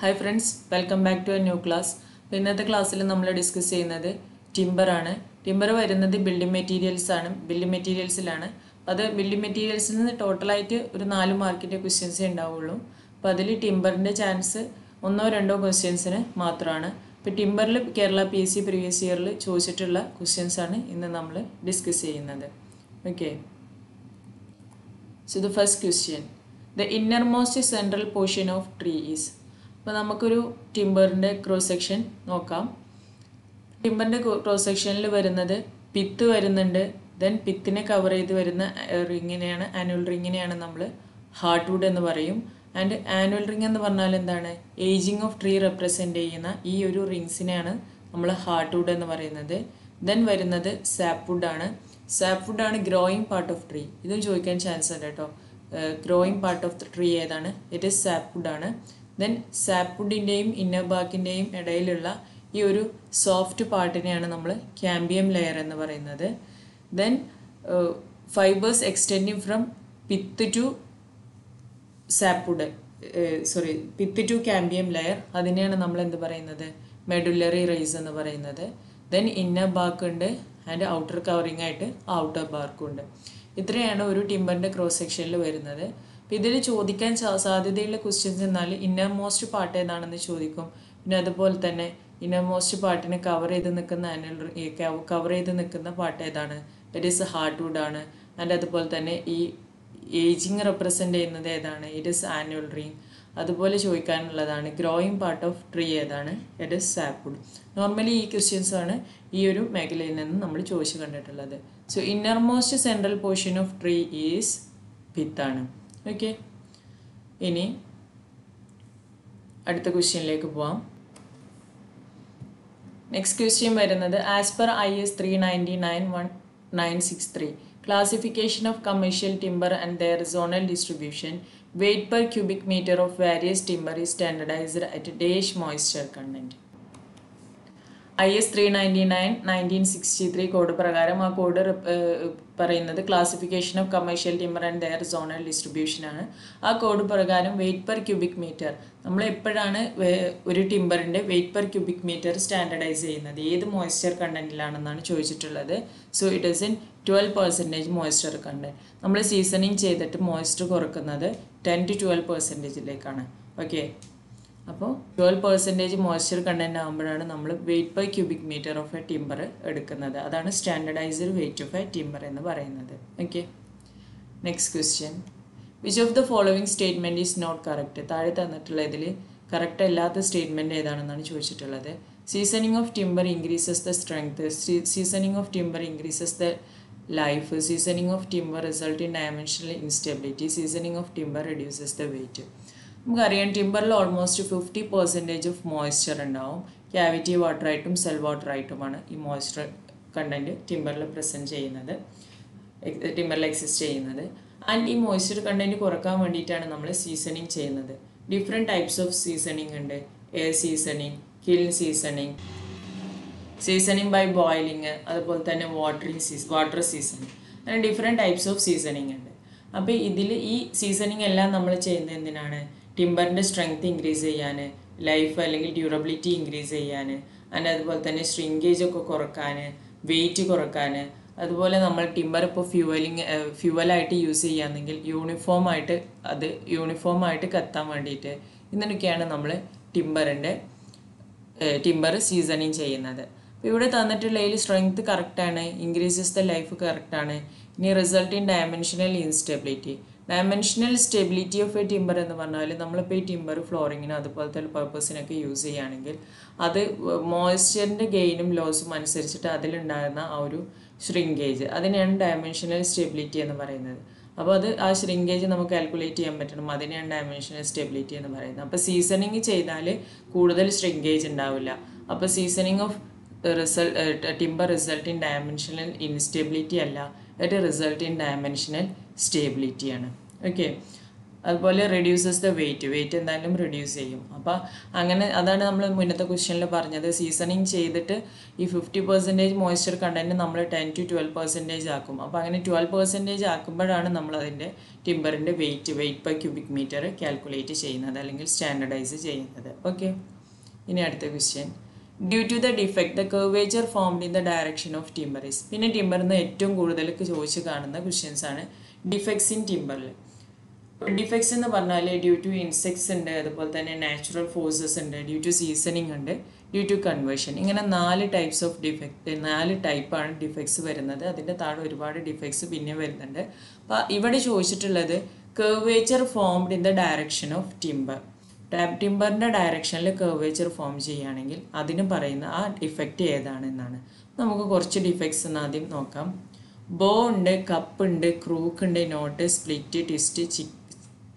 Hi friends welcome back to a new class അപ്പോൾ ഇന്നത്തെ ക്ലാസ്സിൽ നമ്മൾ ഡിസ്കസ് ചെയ്യുന്നത് ടിമ്പറാണ് ടിമ്പർ വരുന്നത് ബിൽഡിംഗ് മെറ്റീരിയൽസ് ആണ്. ബിൽഡിംഗ് മെറ്റീരിയൽസിലാണ് അപ്പോൾ അത് ബിൽഡിംഗ് മെറ്റീരിയൽസിൽ നിന്ന് ടോട്ടലായിട്ട് ഒരു നാല് മാർക്കിന്റെ ക്വസ്റ്റ്യൻസേ ഉണ്ടാവുള്ളൂ അപ്പോൾ അതിൽ ടിമ്പറിന്റെ ചാൻസ് ഒന്നോ രണ്ടോ ക്വസ്റ്റ്യൻസിന് മാത്രമാണ് ഇപ്പോൾ ടിമ്പറിൽ Kerala P S C previous ഇയറിൽ ചോദിച്ചിട്ടുള്ള ക്വസ്റ്റ്യൻസ് ആണ് ഇന്ന് നമ്മൾ ഡിസ്കസ് ചെയ്യുന്നത്. Okay so the first question the inner most central portion of tree is. അപ്പോൾ നമുക്കൊരു ടിമ്പറിന്റെ ക്രോസ് സെക്ഷൻ നോക്കാം. ടിമ്പറിന്റെ ക്രോസ് സെക്ഷനിൽ വരുന്നത് പിത്ത് വരുന്നുണ്ട്. ദെൻ പിത്തിനെ കവർ ചെയ്ത് വരുന്ന റിങ്ങിനെയാണ് ആനുവൽ റിങ്ങിനെയാണ് നമ്മൾ ഹാർട്ട് വുഡ് എന്ന് പറയും. ആൻഡ് ആനുവൽ റിങ് എന്ന് പറഞ്ഞാൽ എന്താണ്? ഏജിങ് ഓഫ് ട്രീ റെപ്രസെന്റ് ചെയ്യുന്ന ഈ ഒരു റിങ്സിനെയാണ് നമ്മൾ ഹാർട്ട് വുഡ് എന്ന് പറയുന്നത്. ദെൻ വരുന്നത് സാപ്പ് വുഡാണ് സാപ്പ് വുഡാണ് ഗ്രോയിങ് പാർട്ട് ഓഫ് ട്രീ ഇതും ചോദിക്കാൻ ചാൻസ് ഉണ്ട് കേട്ടോ. ഗ്രോയിങ് പാർട്ട് ഓഫ് ട്രീ ഏതാണ്? ഇറ്റ് ഇസ് സാപ്പ് വുഡാണ് ദെൻ സാപ്പുഡിന്റെയും ഇന്നർ ബാക്കിന്റെയും ഇടയിലുള്ള ഈ ഒരു സോഫ്റ്റ് പാർട്ടിനെയാണ് നമ്മൾ ക്യാമ്പിയം ലെയർ എന്ന് പറയുന്നത്. Then fibres extending from pith to sapwood sorry pith to cambium layer അതിനെയാണ് നമ്മൾ എന്ത് പറയുന്നത്? മെഡുലറി റൈസ് എന്ന് പറയുന്നത്. ദെൻ ഇന്നർ ബാർക്ക് ഉണ്ട് ആൻഡ് ഔട്ടർ കവറിങ് ആയിട്ട് ഔട്ടർ ബാർക്കും ഉണ്ട്. ഇത്രയാണ് ഒരു ടിമ്പറിന്റെ ക്രോസ് സെക്ഷനിൽ വരുന്നത്. ഇതിൽ ചോദിക്കാൻ സാധ്യതയുള്ള ക്വസ്റ്റ്യൻസ് എന്നാൽ ഇന്നർ മോസ്റ്റ് പാർട്ട് ഏതാണെന്ന് ചോദിക്കും. പിന്നെ അതുപോലെ തന്നെ ഇന്നർ മോസ്റ്റ് പാർട്ടിനെ കവർ ചെയ്ത് നിൽക്കുന്ന ആനുവൽ കവർ ചെയ്ത് നിൽക്കുന്ന പാർട്ട് ഏതാണ്? ഇറ്റ് ഈസ് ഹാർട്ട് വുഡ് ആണ്. ആൻഡ് അതുപോലെ തന്നെ ഈ ഏജിങ് റെപ്രസെന്റ് ചെയ്യുന്നത് ഏതാണ്? ഇറ്റ് ഇസ് ആനുവൽ റിങ് അതുപോലെ ചോദിക്കാനുള്ളതാണ് ഗ്രോയിങ് പാർട്ട് ഓഫ് ട്രീ ഏതാണ്? ഇറ്റ് ഇസ് സാപ്വുഡ് നോർമലി ഈ ക്വസ്റ്റ്യൻസ് ആണ് ഈ ഒരു മേഖലയിൽ നിന്ന് നമ്മൾ ചോദിച്ചു കണ്ടിട്ടുള്ളത്. So inner most central portion of tree is ഭിത്താണ് okay ഇനി അടുത്ത ക്വസ്റ്റ്യനിലേക്ക് പോവാം. നെക്സ്റ്റ് ക്വസ്റ്റ്യൻ വരുന്നത് as per I S three ninety nine one nine six three classification of commercial timber and their zonal distribution weight per cubic metre of various timber is standardized at dash moisture content I S three ninety nine nineteen sixty three code പ്രകാരം ആ code പറയുന്നത് classification of commercial timber and their zonal distribution ആണ്. ആ code പ്രകാരം weight per cubic metre നമ്മൾ എപ്പോഴാണ് ഒരു ടിമ്പറിന്റെ weight per cubic metre standardize ചെയ്യുന്നത്? ഏത് മോയ്സ്ചർ കണ്ടന്റിലാണെന്നാണ് ചോദിച്ചിട്ടുള്ളത്. So it is in twelve percentage moisture content നമ്മൾ സീസണിങ് ചെയ്തിട്ട് മോയ്സ്ചർ കുറക്കുന്നത് ടെൻ ടു ട്വൽവ് പെർസെന്റേജിലേക്കാണ് ഓക്കെ അപ്പോൾ ട്വൽവ് പെർസെന്റേജ് മോയ്സ്ചർ കണ്ടന്റ് ആകുമ്പോഴാണ് നമ്മൾ weight by cubic metre of a timber എടുക്കുന്നത്. അതാണ് standardized weight of a timber എന്ന് പറയുന്നത്. Okay next question which of the following statement is not correct താഴെ തന്നിട്ടുള്ള ഇതിൽ കറക്റ്റ് അല്ലാത്ത സ്റ്റേറ്റ്മെന്റ് ഏതാണെന്നാണ് ചോദിച്ചിട്ടുള്ളത്. Seasoning of timber increases the strength seasoning of timber increases the life seasoning of timber result in dimensional instability seasoning of timber reduces the weight നമുക്കറിയാം ടിമ്പറിൽ almost fifty percentage of moisture ഉണ്ടാവും. Cavity വാട്ടറായിട്ടും cell വാട്ടറായിട്ടുമാണ് ഈ moisture content ടിമ്പറിൽ present ചെയ്യുന്നത്. ടിമ്പറിൽ exist ചെയ്യുന്നത്. And ഈ മോയ്സ്ചർ കണ്ടന്റ് കുറയ്ക്കാൻ വേണ്ടിയിട്ടാണ് നമ്മൾ സീസണിങ് ചെയ്യുന്നത്. ഡിഫറെന്റ് ടൈപ്സ് ഓഫ് സീസണിങ് ഉണ്ട്. Air seasoning kiln seasoning seasoning by boiling അതുപോലെ തന്നെ വാട്ടറിങ് സീസ് വാട്ടർ സീസണിങ് അങ്ങനെ ഡിഫറെന്റ് ടൈപ്സ് ഓഫ് സീസണിങ് ഉണ്ട്. അപ്പോൾ ഇതിൽ ഈ സീസണിങ് എല്ലാം നമ്മൾ ചെയ്യുന്നത് എന്തിനാണ്? ടിമ്പറിന്റെ സ്ട്രെങ്ത് ഇൻക്രീസ് ചെയ്യാൻ ലൈഫ് അല്ലെങ്കിൽ ഡ്യൂറബിലിറ്റി ഇൻക്രീസ് ചെയ്യാൻ ആൻഡ് അതുപോലെ തന്നെ ശ്രിങ്കേജ് ഒക്കെ കുറയ്ക്കാൻ വെയിറ്റ് കുറയ്ക്കാൻ അതുപോലെ നമ്മൾ ടിമ്പർ ഇപ്പോൾ ഫ്യൂവലിങ് ഫ്യൂവലായിട്ട് യൂസ് ചെയ്യുകയാണെങ്കിൽ യൂണിഫോം ആയിട്ട് അത് യൂണിഫോം ആയിട്ട് കത്താൻ വേണ്ടിയിട്ട് ഇങ്ങനെയൊക്കെയാണ് നമ്മൾ ടിമ്പറിന്റെ ടിമ്പർ സീസണിങ് ചെയ്യുന്നത്. അപ്പോൾ ഇവിടെ തന്നിട്ടുള്ളതിൽ സ്ട്രെങ്ത് കറക്റ്റാണ് ഇൻക്രീസസ് ദ ലൈഫ് കറക്റ്റാണ് ഇനി result in dimensional instability dimensional stability of a timber എന്ന് പറഞ്ഞാൽ നമ്മളിപ്പോൾ ഈ ടിമ്പർ ഫ്ലോറിങ്ങിനും അതുപോലത്തെ പർപ്പസിനൊക്കെ യൂസ് ചെയ്യുകയാണെങ്കിൽ അത് മോയ്സ്ചറിന്റെ ഗെയിനും ലോസും അനുസരിച്ചിട്ട് അതിലുണ്ടാകുന്ന ആ ഒരു ശ്രിങ്കേജ് അതിനെയാണ് ഡയമെൻഷനൽ സ്റ്റെബിലിറ്റി എന്ന് പറയുന്നത്. അപ്പോൾ അത് ആ ശ്രിങ്കേജ് നമുക്ക് കാൽക്കുലേറ്റ് ചെയ്യാൻ പറ്റണം. അതിനെയാണ് ഡയമെൻഷനൽ സ്റ്റെബിലിറ്റി എന്ന് പറയുന്നത്. അപ്പോൾ സീസണിങ് ചെയ്താൽ കൂടുതൽ ശ്രിങ്കേജ് ഉണ്ടാവില്ല. അപ്പോൾ seasoning of result timber result in dimensional instability അല്ല. ഇറ്റ് റിസൾട്ട് ഇൻ ഡയമെൻഷണൽ സ്റ്റേബിലിറ്റിയാണ് ഓക്കെ അതുപോലെ റെഡ്യൂസസ് ദ വെയിറ്റ് വെയിറ്റ് എന്തായാലും റെഡ്യൂസ് ചെയ്യും. അപ്പോൾ അങ്ങനെ അതാണ് നമ്മൾ മുന്നത്തെ ക്വസ്റ്റ്യനിൽ പറഞ്ഞത്. സീസണിങ് ചെയ്തിട്ട് ഈ ഫിഫ്റ്റി പെർസെന്റേജ് മോയ്സ്ചർ കണ്ടന്റ് നമ്മൾ ടെൻ ടു ട്വൽവ് പെർസെന്റേജ് ആക്കും. അപ്പോൾ അങ്ങനെ ട്വൽവ് പെർസെന്റേജ് ആക്കുമ്പോഴാണ് നമ്മൾ അതിന്റെ ടിമ്പറിന്റെ weight weight per cubic metre calculate ചെയ്യുന്നത് അല്ലെങ്കിൽ സ്റ്റാൻഡർഡൈസ് ചെയ്യുന്നത്. ഓക്കെ ഇനി അടുത്ത question due to the defect the curvature formed in the direction of timber is പിന്നെ ടിമ്പറിന്ന് ഏറ്റവും കൂടുതൽ ചോദിച്ച് കാണുന്ന ക്വസ്റ്റ്യൻസ് ആണ് ഡിഫക്ട്സ് ഇൻ ടിമ്പറിൽ ഡിഫെക്ട്സ് എന്ന് പറഞ്ഞാൽ ഡ്യൂ ടു ഇൻസെക്ട്സ് ഉണ്ട് അതുപോലെ തന്നെ നാച്ചുറൽ ഫോഴ്സസ് ഉണ്ട് ഡ്യൂ ടു സീസണിങ് ഉണ്ട് ഡ്യൂ ടു കൺവേർഷൻ ഇങ്ങനെ നാല് ടൈപ്സ് ഓഫ് ഡിഫെക്ട് നാല് ടൈപ്പാണ് ഡിഫെക്ട്സ് വരുന്നത്. അതിന്റെ താഴെ ഒരുപാട് ഡിഫെക്ട്സ് പിന്നെ വരുന്നുണ്ട്. അപ്പോൾ ഇവിടെ ചോദിച്ചിട്ടുള്ളത് curvature formed in the direction of timber ടിമ്പറിന്റെ ഡയറക്ഷനിൽ കർവേച്ചർ ഫോം ചെയ്യുകയാണെങ്കിൽ അതിന് പറയുന്ന ആ ഡിഫെക്റ്റ് ഏതാണെന്നാണ്. നമുക്ക് കുറച്ച് ഡിഫെക്ട്സ് ആദ്യം നോക്കാം. ബോ ഉണ്ട് കപ്പ് ഉണ്ട് ക്രൂക്ക് ഉണ്ട് knot split twist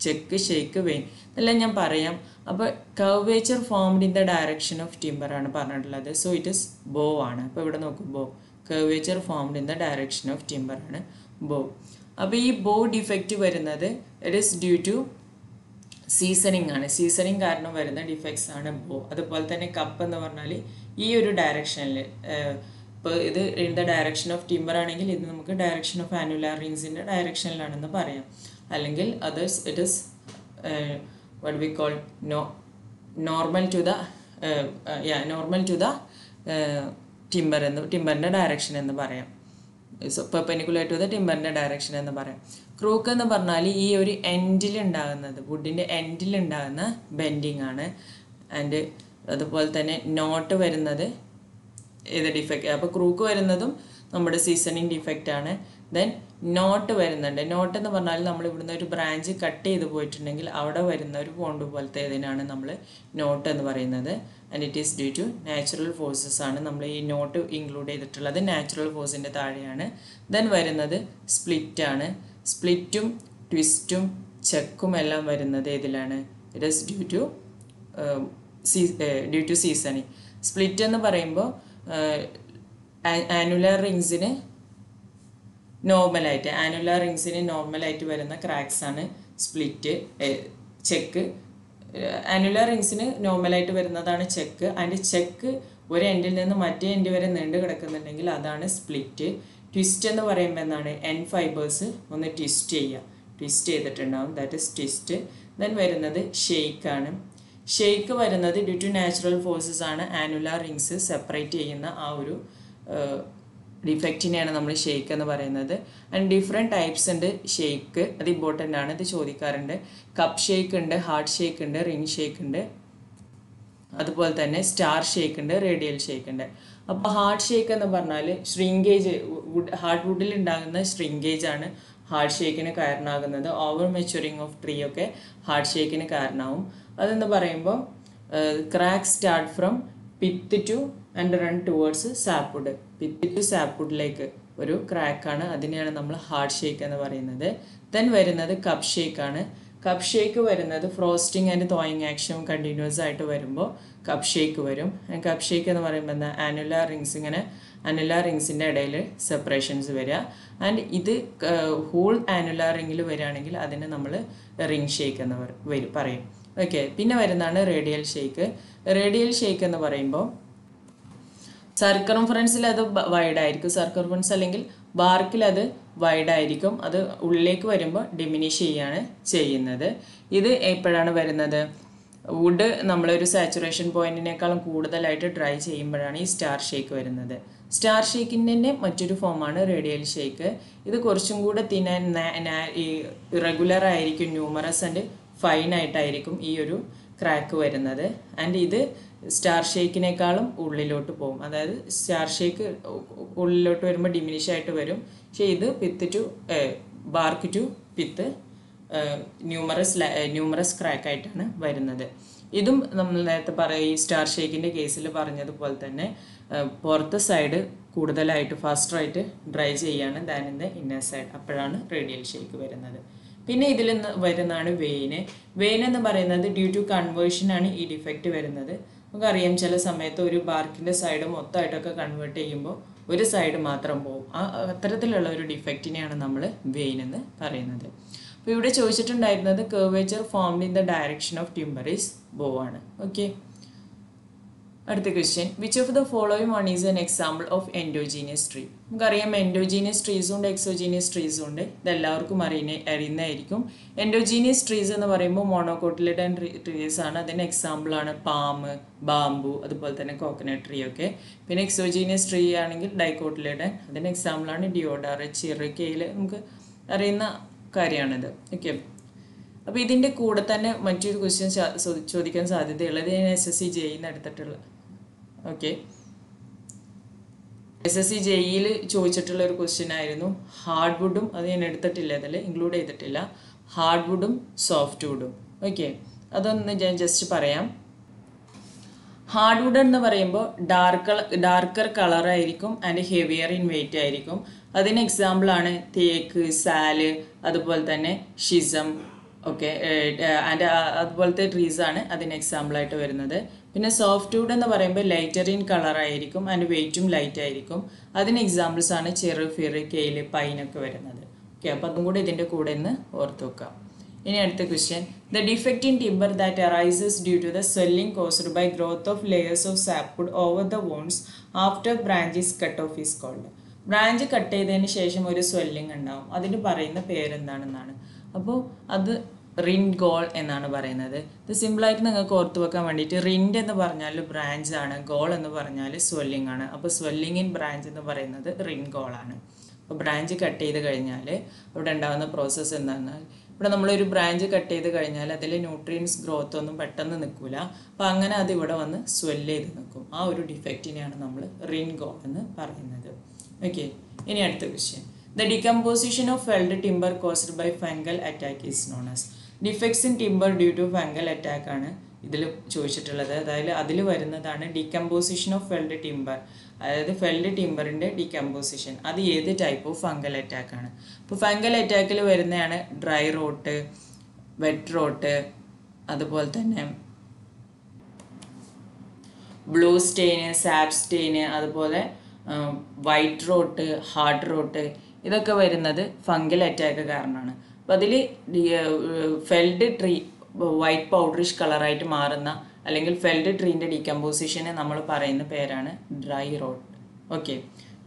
check shake wane. ഇതെല്ലാം ഞാൻ പറയാം. അപ്പോൾ curvature formed in the direction of timber ആണ് പറഞ്ഞിട്ടുള്ളത്. സോ ഇറ്റ് ഇസ് ബോ ആണ്. അപ്പോൾ ഇവിടെ നോക്കും bow curvature formed in the direction of timber ആണ് ബോ അപ്പോൾ ഈ ബോ ഡിഫക്റ്റ് വരുന്നത് it is due to seasoning ആണ്. സീസണിങ് കാരണം വരുന്ന ഡിഫക്ട്സ് ആണ് ബോ അതുപോലെ തന്നെ കപ്പ് എന്ന് പറഞ്ഞാൽ ഈ ഒരു ഡയറക്ഷനിൽ ഇപ്പോൾ ഇത് in the direction of timber ആണെങ്കിൽ ഇത് നമുക്ക് ഡയറക്ഷൻ ഓഫ് ആനുലാർ റിങ്സിന്റെ ഡയറക്ഷനിലാണെന്ന് പറയാം. അല്ലെങ്കിൽ others it is what we call no normal to the normal to the timber എന്ന് ടിമ്പറിന്റെ ഡയറക്ഷൻ എന്ന് പറയാം. പെർപെൻഡിക്കുലർ ടു ദ ടിമ്പറിന്റെ ഡയറക്ഷൻ എന്ന് പറയാം. ക്രൂക്ക് എന്ന് പറഞ്ഞാൽ ഈ ഒരു എൻഡിൽ ഉണ്ടാകുന്നത് വുഡിന്റെ എൻഡിൽ ഉണ്ടാകുന്ന ബെൻഡിങ് ആണ്. ആൻഡ് അതുപോലെ തന്നെ നോട്ട് വരുന്നത് ഏത് ഡിഫക്റ്റ് അപ്പോൾ ക്രൂക്ക് വരുന്നതും നമ്മുടെ സീസണിങ് ഡിഫക്റ്റ് ആണ്. ദെൻ നോട്ട് വരുന്നുണ്ട്. നോട്ട് എന്ന് പറഞ്ഞാൽ നമ്മൾ ഇവിടുന്ന് ഒരു ബ്രാഞ്ച് കട്ട് ചെയ്ത് പോയിട്ടുണ്ടെങ്കിൽ അവിടെ വരുന്ന ഒരു പോണ്ട് പോലത്തെ ഇതിനാണ് നമ്മൾ നോട്ട് എന്ന് പറയുന്നത്. And it is due to natural forces ആണ് നമ്മൾ ഈ നോട്ട് ഇൻക്ലൂഡ് ചെയ്തിട്ടുള്ളത്. നാച്ചുറൽ ഫോഴ്സിന്റെ താഴെയാണ്. ദെൻ വരുന്നത് സ്പ്ലിറ്റ് ആണ്. സ്പ്ലിറ്റും ട്വിസ്റ്റും ചെക്കും എല്ലാം വരുന്നത് ഇതിലാണ് it is due to sea due to seasoning split എന്ന് പറയുമ്പോൾ ആനുലർ റിങ്സിന് നോർമലായിട്ട് ആനുലർ റിങ്സിന് നോർമലായിട്ട് വരുന്ന ക്രാക്സ് ആണ് സ്പ്ലിറ്റ് ചെക്ക്. ആനുലർ റിങ്സിന് നോർമലായിട്ട് വരുന്നതാണ് ചെക്ക്. അതിന്റെ ചെക്ക് ഒരു എൻഡിൽ നിന്ന് മറ്റേ എൻഡ് വരെ നീണ്ടു കിടക്കുന്നുണ്ടെങ്കിൽ അതാണ് സ്പ്ലിറ്റ്. ട്വിസ്റ്റ് എന്ന് പറയുമ്പോൾ എന്താണ്? എൻ ഫൈബേഴ്സ് ഒന്ന് ട്വിസ്റ്റ് ചെയ്യുക. ട്വിസ്റ്റ് ചെയ്തിട്ടുണ്ടാവും. ദാറ്റ് ഇസ് ട്വിസ്റ്റ് ദെൻ വരുന്നത് ഷെയ്ക്കാണ് ഷെയ്ക്ക് വരുന്നത് ഡ്യൂ ടു നാച്ചുറൽ ഫോഴ്സസ് ആണ്. ആനുലാർ റിങ്സ് സെപ്പറേറ്റ് ചെയ്യുന്ന ആ ഒരു ഡിഫക്റ്റിനെയാണ് നമ്മൾ ഷെയ്ക്ക് എന്ന് പറയുന്നത്. ആൻഡ് ഡിഫറെന്റ് ടൈപ്സ് ഉണ്ട് ഷെയ്ക്ക് അത് ഇമ്പോർട്ടന്റ് ആണ്. ഇത് ചോദിക്കാറുണ്ട്. കപ്പ് ഷെയ്ക്ക് ഉണ്ട് ഹാർട്ട് ഷെയ്ക്ക് ഉണ്ട് റിങ് ഷെയ്ക്ക് ഉണ്ട്. അതുപോലെ തന്നെ സ്റ്റാർ ഷേക്ക് ഉണ്ട് റേഡിയൽ ഷേക്ക് ഉണ്ട്. അപ്പോൾ ഹാർട്ട് ഷേക്ക് എന്ന് പറഞ്ഞാൽ ശ്രിങ്കേജ് വുഡ് ഹാർട്ട് വുഡിൽ ഉണ്ടാകുന്ന ശ്രിങ്കേജ് ആണ്. ഹാർട്ട് ഷേക്കിന് കാരണമാകുന്നത് ഓവർ മെച്ചുറിങ് ഓഫ് ട്രീ ഒക്കെ ഹാർഡ് ഷേക്കിന് കാരണമാവും അതെന്ന് പറയുമ്പോൾ crack start from pith to and run towards sapwood pith to സാപ്വുഡിലേക്ക് ഒരു ക്രാക്കാണ് അതിനെയാണ് നമ്മൾ ഹാർഡ് ഷേക്ക് എന്ന് പറയുന്നത്. ദെൻ വരുന്നത് കപ്പ് ഷേക്കാണ് കപ്പ് ഷേക്ക് വരുന്നത് frosting and thawing action continues ആയിട്ട് വരുമ്പോൾ കപ്പ് ഷേക്ക് വരും. കപ്പ് ഷേക്ക് എന്ന് പറയുമ്പോൾ എന്താ? ആനുലാർ റിങ്സ് ഇങ്ങനെ ആനുലാർ റിങ്സിന്റെ ഇടയിൽ സെപ്പറേഷൻസ് വരിക. ആൻഡ് ഇത് ഹോൾ ആനുലാർ റിങ്ങിൽ വരികയാണെങ്കിൽ അതിനെ നമ്മൾ റിങ് ഷേക്ക് എന്ന് വരും പറയും. ഓക്കെ പിന്നെ വരുന്നതാണ് റേഡിയൽ ഷേക്ക് റേഡിയൽ ഷേക്ക് എന്ന് പറയുമ്പോൾ സർക്കംഫറൻസിൽ അത് വൈഡ് ആയിരിക്കും. സർക്കംഫറൻസ് അല്ലെങ്കിൽ ബാർക്കിൽ അത് വൈഡ് ആയിരിക്കും. അത് ഉള്ളിലേക്ക് വരുമ്പോൾ ഡിമിനിഷ് ചെയ്യാണ് ചെയ്യുന്നത്. ഇത് എപ്പോഴാണ് വരുന്നത്? വുഡ് നമ്മളൊരു സാച്ചുറേഷൻ പോയിന്റിനേക്കാളും കൂടുതലായിട്ട് ഡ്രൈ ചെയ്യുമ്പോഴാണ് ഈ സ്റ്റാർ ഷേക്ക് വരുന്നത്. സ്റ്റാർ ഷേക്കിന്റെ മറ്റൊരു ഫോമാണ് റേഡിയൽ ഷേക്ക്. ഇത് കുറച്ചും കൂടെ തിന ഇറഗുലർ ആയിരിക്കും ന്യൂമറസ് ആൻഡ് ഫൈൻ ആയിട്ടായിരിക്കും ഈ ഒരു ക്രാക്ക് വരുന്നത്. ആൻഡ് ഇത് സ്റ്റാർ ഷേക്കിനേക്കാളും ഉള്ളിലോട്ട് പോകും. അതായത് സ്റ്റാർ ഷേക്ക് ഉള്ളിലോട്ട് വരുമ്പോൾ ഡിമിനിഷ് ആയിട്ട് വരും. പക്ഷേ ഇത് pith to bark to pith numerous numerous crack ആയിട്ടാണ് വരുന്നത്. ഇതും നമ്മൾ നേരത്തെ പറയുക ഈ സ്റ്റാർ ഷേക്കിന്റെ കേസിൽ പറഞ്ഞതുപോലെ തന്നെ പുറത്തെ സൈഡ് കൂടുതലായിട്ട് ഫാസ്റ്ററായിട്ട് ഡ്രൈ ചെയ്യാണ് than in the inner side അപ്പോഴാണ് റേഡിയൽ ഷേക്ക് വരുന്നത്. പിന്നെ ഇതിൽ നിന്ന് വരുന്നതാണ് വെയിന് വെയിൻ എന്ന് പറയുന്നത് ഡ്യൂ ടു കൺവേർഷൻ ആണ് ഈ ഡിഫക്റ്റ് വരുന്നത്. നമുക്കറിയാം ചില സമയത്ത് ഒരു ബാർക്കിന്റെ സൈഡ് മൊത്തമായിട്ടൊക്കെ കൺവേർട്ട് ചെയ്യുമ്പോൾ ഒരു സൈഡ് മാത്രം പോകും ആ അത്തരത്തിലുള്ള ഒരു ഡിഫക്റ്റിനെയാണ് നമ്മൾ വെയിൻ എന്ന് പറയുന്നത്. അപ്പോൾ ഇവിടെ ചോദിച്ചിട്ടുണ്ടായിരുന്നത് curvature formed in the direction of timber is bow ആണ്. ഓക്കെ അടുത്ത question which of the following one is an example of endogenous tree നമുക്കറിയാം എൻഡോജീനിയസ് ട്രീസും ഉണ്ട് എക്സോജീനിയസ് ട്രീസും ഉണ്ട്. ഇതെല്ലാവർക്കും അറിയുന്ന അറിയുന്നതായിരിക്കും. എൻഡോജീനിയസ് ട്രീസ് എന്ന് പറയുമ്പോൾ മോണോകോട്ടിലിഡൻ ട്രീസ് ആണ്. അതിന്റെ എക്സാമ്പിൾ ആണ് പാമ്പ് ബാമ്പു അതുപോലെ തന്നെ കോക്കനട്ട് ട്രീ ഒക്കെ. പിന്നെ എക്സോജീനിയസ് ട്രീ ആണെങ്കിൽ ഡൈക്കോട്ടിലിഡൻ അതിന്റെ എക്സാമ്പിൾ ആണ് ഡിയോഡാർ ചിറക്കയിൽ കെയിൽ നമുക്ക് അറിയുന്ന കാര്യമാണിത്. ഓക്കെ അപ്പോൾ ഇതിന്റെ കൂടെ തന്നെ മറ്റൊരു ക്വസ്റ്റ്യൻ ചോദിക്കാൻ സാധ്യതയുള്ളത് ഞാൻ എസ് എസ് സി ജെയിന്ന് എടുത്തിട്ടുള്ള ഓക്കെ എസ് എസ് സി ജെയിൽ ചോദിച്ചിട്ടുള്ള ഒരു ക്വസ്റ്റ്യൻ ആയിരുന്നു. ഹാർഡ് വുഡും അത് ഞാൻ എടുത്തിട്ടില്ല അതിൽ ഇൻക്ലൂഡ് ചെയ്തിട്ടില്ല. ഹാർഡ് വുഡും സോഫ്റ്റ് വുഡും ഓക്കെ അതൊന്ന് ഞാൻ ജസ്റ്റ് പറയാം. ഹാർഡ് വുഡ് എന്ന് പറയുമ്പോൾ ഡാർക്ക് ഡാർക്കർ കളർ ആയിരിക്കും ആൻഡ് ഹെവിയർ ഇൻ വെയിറ്റ് ആയിരിക്കും. അതിന് എക്സാമ്പിളാണ് തേക്ക് സാൽ അതുപോലെ തന്നെ ഷിസം ഓക്കെ ആൻഡ് അതുപോലത്തെ ട്രീസാണ് അതിന് എക്സാമ്പിളായിട്ട് വരുന്നത്. പിന്നെ സോഫ്റ്റ് വുഡ് എന്ന് പറയുമ്പോൾ ലൈറ്റർ ഇൻ കളർ ആയിരിക്കും ആൻഡ് വെയിറ്റും ലൈറ്റ് ആയിരിക്കും. അതിന് എക്സാമ്പിൾസ് ആണ് ചെറു ഫിറ് കെയിൽ പൈനൊക്കെ വരുന്നത്. ഓക്കെ അപ്പോൾ അതും കൂടെ ഇതിന്റെ കൂടെ ഒന്ന് ഓർത്ത് വെക്കാം ഇനി അടുത്ത question the defect in timber that arises due to the swelling caused by growth of layers of sapwood over the wounds after branches cut off is called branch cut ചെയ്തതിന് ശേഷം ഒരു സ്വെല്ലിംഗ് ഉണ്ടാവും. അതിന് പറയുന്ന പേരെന്താണെന്നാണ്. അപ്പോൾ അത് റിൻഡ് ഗോൾ എന്നാണ് പറയുന്നത്. ഇത് സിമ്പിളായിട്ട് നിങ്ങൾക്ക് ഓർത്ത് വെക്കാൻ വേണ്ടിയിട്ട് റിൻഡ് എന്ന് പറഞ്ഞാൽ ബ്രാഞ്ച് ആണ്. ഗോൾ എന്ന് പറഞ്ഞാൽ സ്വെല്ലിംഗ് ആണ്. അപ്പോൾ സ്വെല്ലിംഗ് ഇൻ ബ്രാഞ്ച് എന്ന് പറയുന്നത് റിൻ ഗോൾ ആണ്. അപ്പോൾ ബ്രാഞ്ച് കട്ട് ചെയ്ത് കഴിഞ്ഞാൽ അവിടെ ഉണ്ടാകുന്ന പ്രോസസ്സ് എന്താണെന്നാൽ ഇവിടെ നമ്മളൊരു ബ്രാഞ്ച് കട്ട് ചെയ്ത് കഴിഞ്ഞാൽ അതിൽ ന്യൂട്രിയൻസ് ഗ്രോത്ത് ഒന്നും പെട്ടെന്ന് നിൽക്കില്ല അപ്പോൾ അങ്ങനെ അത് ഇവിടെ വന്ന് സ്വെല്ല് ചെയ്ത് നിൽക്കും. ആ ഒരു ഡിഫക്റ്റിനെയാണ് നമ്മൾ റിൻ ഗോൾ എന്ന് പറയുന്നത്. ഓക്കെ ഇനി അടുത്ത question the decomposition of felled timber caused by fungal attack is known as defects in timber due to fungal attack ആണ് ഇതിൽ ചോദിച്ചിട്ടുള്ളത്. അതായത് അതിൽ വരുന്നതാണ് ഡികമ്പോസിഷൻ ഓഫ് ഫെൽഡ് ടിമ്പർ അതായത് ഫെൽഡ് ടിമ്പറിന്റെ ഡികമ്പോസിഷൻ അത് ഏത് ടൈപ്പ് ഓഫ് ഫംഗൽ അറ്റാക്ക് ആണ്? അപ്പോൾ ഫംഗൽ അറ്റാക്കിൽ വരുന്നതാണ് ഡ്രൈ റോട്ട് വെറ്റ് റോട്ട് അതുപോലെ തന്നെ ബ്ലൂ സ്റ്റെയിന് സാപ്പ് സ്റ്റെയിന് അതുപോലെ വൈറ്റ് റോട്ട് ഹാർഡ് റോട്ട് ഇതൊക്കെ വരുന്നത് ഫംഗൽ അറ്റാക്ക് കാരണമാണ്. അപ്പോൾ അതിൽ ഫെൽഡ് ട്രീ വൈറ്റ് പൗഡറിഷ് കളറായിട്ട് മാറുന്ന അല്ലെങ്കിൽ ഫെൽഡ് ട്രീന്റെ ഡീകമ്പോസിഷനെ നമ്മൾ പറയുന്ന പേരാണ് dry rot okay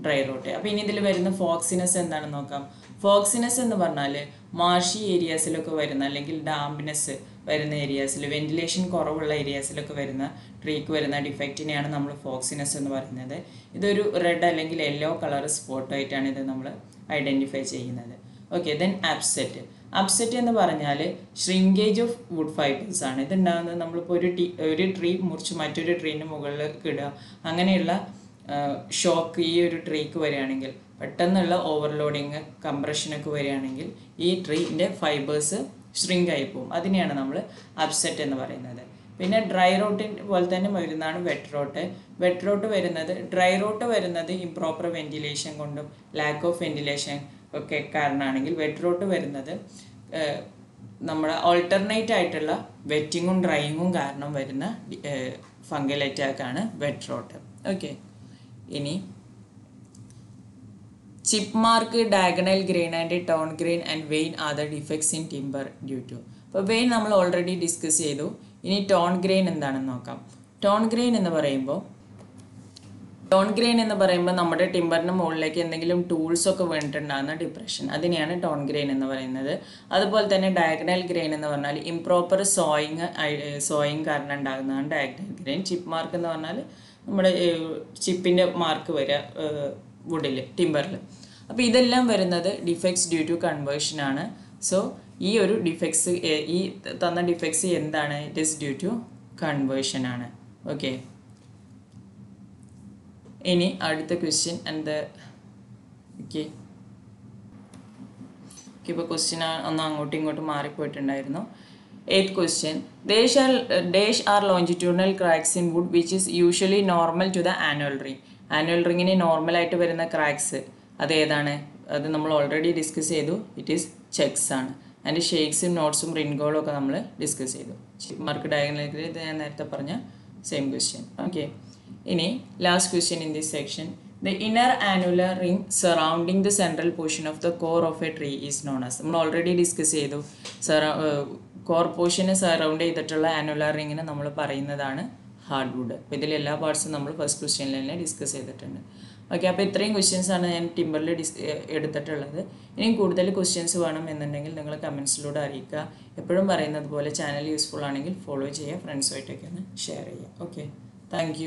dry rot അപ്പോൾ ഇനി ഇതിൽ വരുന്ന ഫോക്സിനസ് എന്താണെന്ന് നോക്കാം. ഫോക്സിനസ് എന്ന് പറഞ്ഞാൽ മാർഷി ഏരിയാസിലൊക്കെ വരുന്ന അല്ലെങ്കിൽ ഡാംപിനെസ് വരുന്ന ഏരിയാസിൽ വെന്റിലേഷൻ കുറവുള്ള ഏരിയാസിലൊക്കെ വരുന്ന ട്രീക്ക് വരുന്ന ഡിഫക്റ്റിനെയാണ് നമ്മൾ ഫോക്സിനസ് എന്ന് പറയുന്നത്. ഇതൊരു റെഡ് അല്ലെങ്കിൽ യെല്ലോ കളർ സ്പോട്ടായിട്ടാണ് ഇത് നമ്മൾ ഐഡന്റിഫൈ ചെയ്യുന്നത്. ഓക്കെ ദെൻ അപ്സെറ്റ് അപ്സെറ്റ് എന്ന് പറഞ്ഞാൽ ഷ്രിങ്കേജ് ഓഫ് വുഡ് ഫൈബേഴ്സ് ആണ്. ഇതുണ്ടാകുന്നത് നമ്മളിപ്പോൾ ഒരു ടീ ഒരു ട്രീ മുറിച്ച് മറ്റൊരു ട്രീന്റെ മുകളിലേക്ക് ഇടുക. അങ്ങനെയുള്ള ഷോക്ക് ഈ ഒരു ട്രീക്ക് വരികയാണെങ്കിൽ പെട്ടെന്നുള്ള ഓവർലോഡിങ് കംപ്രഷനൊക്കെ വരികയാണെങ്കിൽ ഈ ട്രീന്റെ ഫൈബേഴ്സ് ഷ്രിങ്ക് ആയി പോകും. അതിനെയാണ് നമ്മൾ അപ്സെറ്റ് എന്ന് പറയുന്നത്. പിന്നെ ഡ്രൈ റോട്ടിന്റെ പോലെ തന്നെ വരുന്നതാണ് വെറ്റ് റോട്ട് വെറ്റ് റോട്ട് വരുന്നത് ഡ്രൈ റോട്ട് വരുന്നത് ഇംപ്രോപ്പർ വെന്റിലേഷൻ കൊണ്ടും ലാക്ക് ഓഫ് വെന്റിലേഷൻ ഒക്കെ കാരണമാണെങ്കിൽ വെറ്റ് റോട്ട് വരുന്നത് നമ്മുടെ ഓൾട്ടർനേറ്റ് ആയിട്ടുള്ള വെറ്റിങ്ങും ഡ്രൈയിങ്ങും കാരണം വരുന്ന ഫംഗൽ അറ്റാക്കാണ് വെറ്റ് റോട്ട് ഓക്കെ ഇനി chip mark diagonal grain and torn grain and wane the defects in timber due to അപ്പോൾ വെയിൻ നമ്മൾ ഓൾറെഡി ഡിസ്കസ് ചെയ്തു. ഇനി ടോൺ ഗ്രെയിൻ എന്താണെന്ന് നോക്കാം. ടോൺ ഗ്രെയിൻ എന്ന് പറയുമ്പോൾ ടോൺ ഗ്രെയിൻ എന്ന് പറയുമ്പോൾ നമ്മുടെ ടിമ്പറിന് മുകളിലേക്ക് എന്തെങ്കിലും ടൂൾസ് ഒക്കെ വീണിട്ടുണ്ടാകുന്ന ഡിപ്രഷൻ അതിനെയാണ് ടോൺ ഗ്രെയിൻ എന്ന് പറയുന്നത്. അതുപോലെ തന്നെ ഡയഗ്നൽ ഗ്രെയിൻ എന്ന് പറഞ്ഞാൽ ഇംപ്രോപ്പർ സോയിങ് സോയിങ് കാരണം ഉണ്ടാകുന്നതാണ് ഡയഗ്നൽ ഗ്രെയിൻ ചിപ്പ് മാർക്ക് എന്ന് പറഞ്ഞാൽ നമ്മുടെ ചിപ്പിന്റെ മാർക്ക് വരിക വുഡിൽ ടിമ്പറിൽ അപ്പോൾ ഇതെല്ലാം വരുന്നത് ഡിഫെക്ട്സ് ഡ്യൂ ടു കൺവേർഷൻ ആണ്. സോ ഈ ഒരു ഡിഫെക്ട്സ് ഈ തന്ന ഡിഫെക്ട്സ് എന്താണ്? It is due to conversion ആണ്. ഓക്കെ ഇനി അടുത്ത ക്വസ്റ്റ്യൻ എന്ത് ഓക്കെ ഇപ്പോൾ ക്വസ്റ്റ്യൻ ഒന്ന് അങ്ങോട്ടും ഇങ്ങോട്ടും മാറിപ്പോയിട്ടുണ്ടായിരുന്നു. Eighth question dash R dash R longitudinal cracks in wood which is usually normal to the annual ring annual റിങ്ങിന് നോർമലായിട്ട് വരുന്ന ക്രാക്സ് അത് ഏതാണ് അത് നമ്മൾ ഓൾറെഡി ഡിസ്കസ് ചെയ്തു. ഇറ്റ് ഈസ് ചെക്സ് ആണ്. അതിന്റെ ഷേക്സും നോട്ട്സും റിൻഗോളും ഒക്കെ നമ്മൾ ഡിസ്കസ് ചെയ്തു. മാർക്ക് ഡയഗണലിൽ ഇത് ഞാൻ നേരത്തെ പറഞ്ഞ സെയിം ക്വസ്റ്റ്യൻ ഓക്കെ ഇനി last question in this section the inner annular ring surrounding the central portion of the core of a tree is known as നമ്മൾ ഓൾറെഡി ഡിസ്കസ് ചെയ്തു. സറ കോർ പോർഷനെ സറൗണ്ട് ചെയ്തിട്ടുള്ള ആനുലർ റിങ്ങിന് നമ്മൾ പറയുന്നതാണ് ഹാർഡ്വുഡ് അപ്പോൾ ഇതിൽ എല്ലാ പാർട്സും നമ്മൾ ഫസ്റ്റ് ക്വസ്റ്റ്യനിൽ തന്നെ ഡിസ്കസ് ചെയ്തിട്ടുണ്ട്. ഓക്കെ അപ്പോൾ ഇത്രയും ക്വസ്റ്റ്യൻസ് ആണ് ഞാൻ ടിംബറിൽ ഡിസ് എടുത്തിട്ടുള്ളത്. ഇനിയും കൂടുതൽ ക്വസ്റ്റ്യൻസ് വേണം എന്നുണ്ടെങ്കിൽ നിങ്ങൾ കമൻസിലൂടെ അറിയിക്കുക. എപ്പോഴും പറയുന്നത് പോലെ ചാനൽ യൂസ്ഫുൾ ആണെങ്കിൽ ഫോളോ ചെയ്യുക ഫ്രണ്ട്സുമായിട്ടൊക്കെ ഒന്ന് ഷെയർ ചെയ്യുക. Okay thank